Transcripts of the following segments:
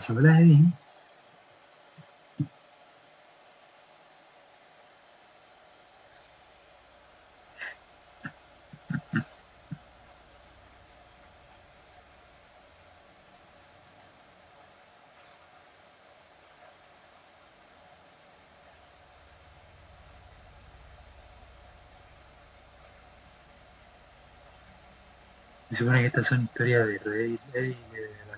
sola de mí. Se supone que estas son historias de Reddit, Reddit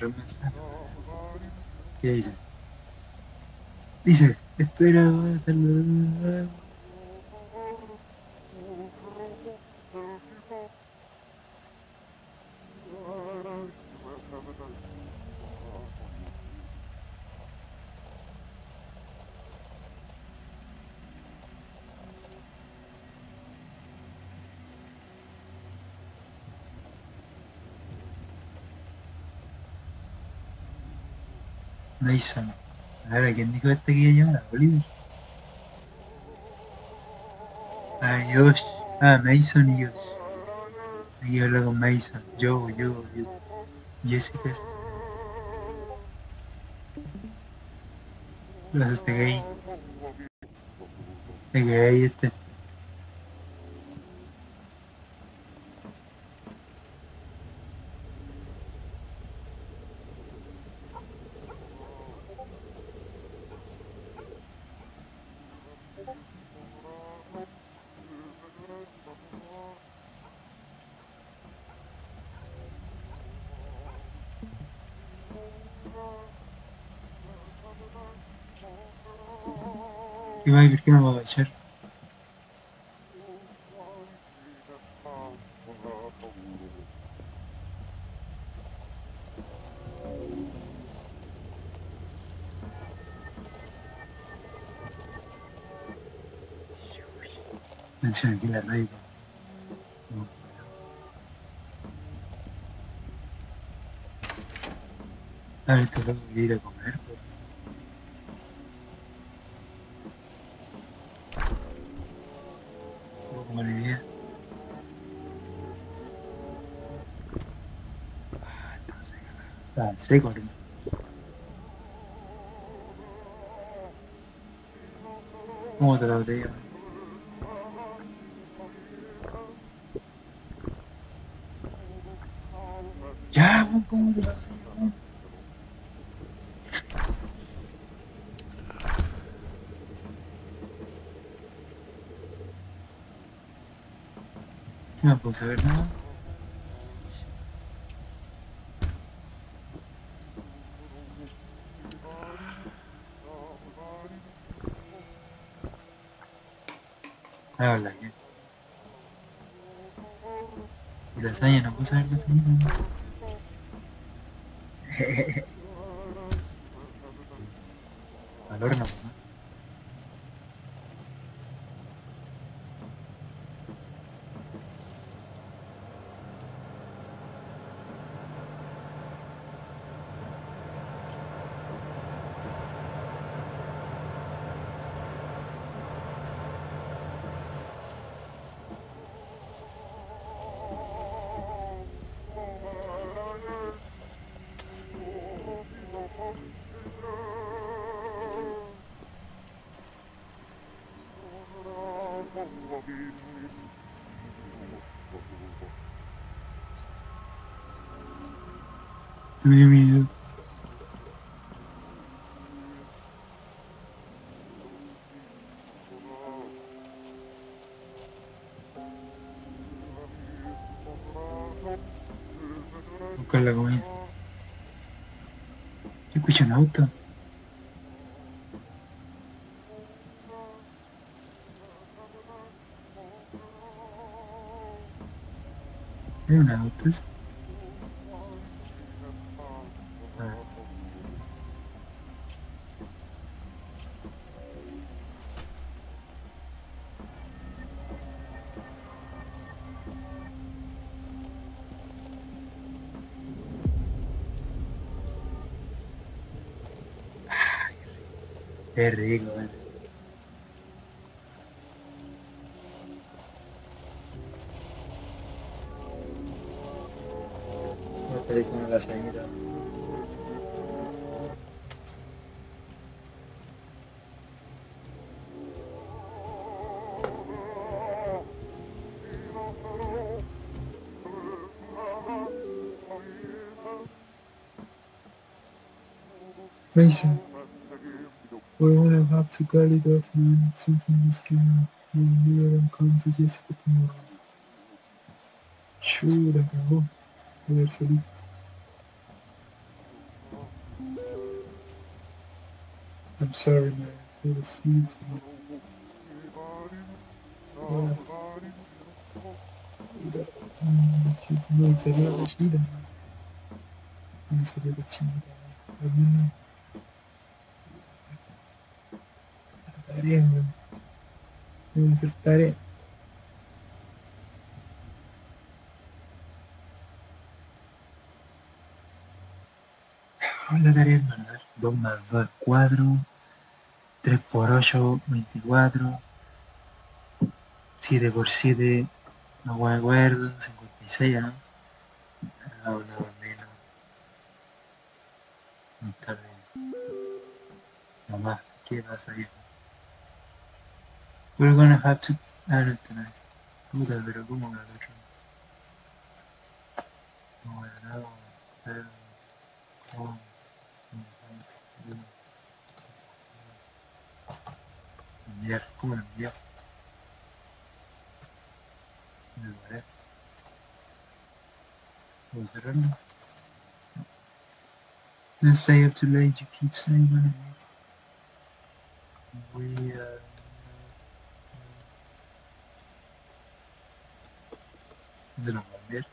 a un mensaje. ¿Qué dice? Dice, espera, Mason. Ahora, ¿quién dijo este que iba a llamar? Oliver. Ah, Josh. Ah, Mason y Josh. Aquí hablo con Mason. Yo, yo, yo. Jessica. Lo hace gay. Es gay este. Güvey bir gün baba içer. Mention, give. A esto tengo que ir comer. pues. La. Ah, seco. ¿Cómo te digo? Ya, weón, ¿cómo te digo? No puedo saber nada. Habla bien. Y lasaña, no puedo saber lasaña. Al horno, ¿no? Meu Quella come... Qui c'è un'auto? ¿Hay un auto? eso? Ah. Qué rico, man. देखने वाला सही था Mason, we have to call it off now. something is going on you haven't come to Jessica tomorrow. Sure, that I hope. There's I'm sorry, man. So the sweet one. Yeah. Mira, yo tengo que salir a la chida, man. Vamos a salir a la chida. A mí no. 2 más 2 es 4, 3 por 8, 24, 7 por 7, no me acuerdo, 56, ¿no? No, no, menos. No está bien. No ¿qué pasa ahí? We're gonna have to... Ah, no está. Puta, pero ¿cómo que el otro? No, bueno, no, pero... via, come la via 2 was it early? No. Didn't stay up too late, you keep saying when we uh, is it on my bed?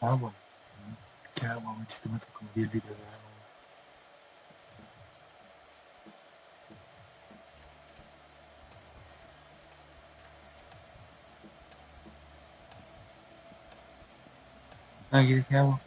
Cavalo. Cavalo, antes de matar com ele, Ah, ele cavalo.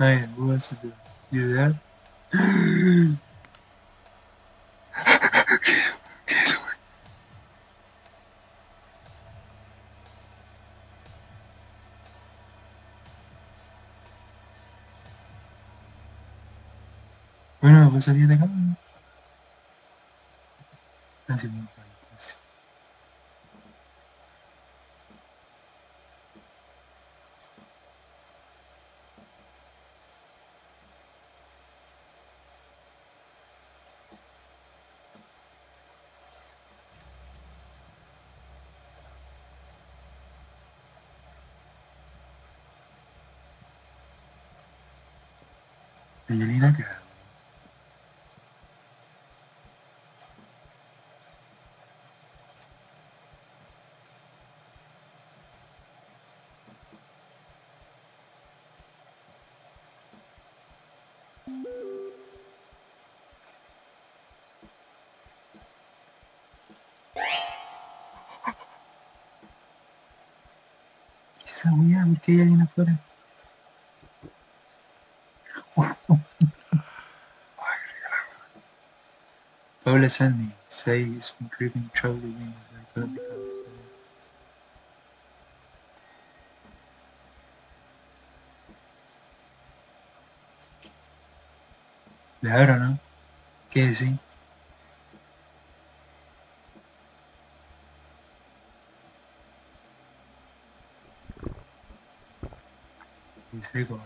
To do? You there? Bueno, pues salir de acá. ¿no? Así muy feeling again. Esa mierda que hay ahí afuera. Hola me. say it's been creeping trouble wings I couldn't become. De ahora, ¿no? ¿Qué decir? Dice como